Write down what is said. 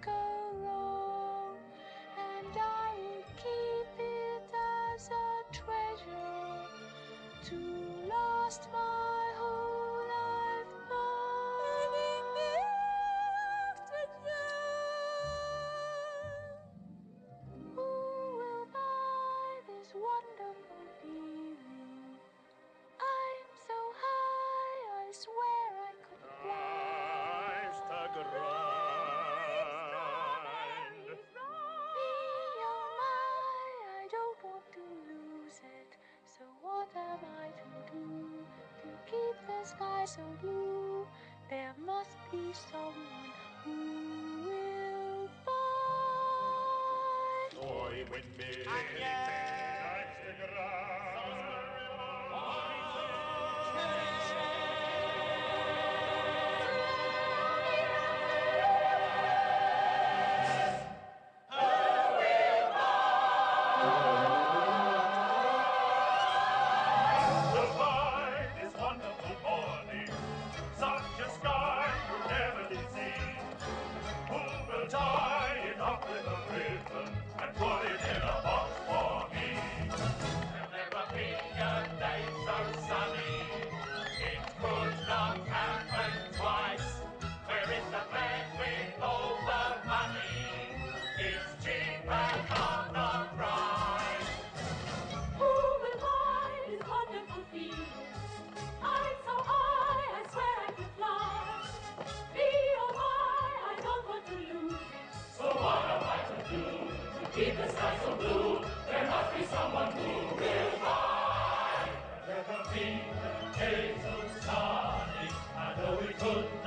go wrong, and I will keep it as a treasure to last my whole life long. Who will buy this wonderful piece? What am I to do to keep the sky so blue? There must be someone who will buy. Toy windmill. Anything likes the ground. hazel sunny. I know it could.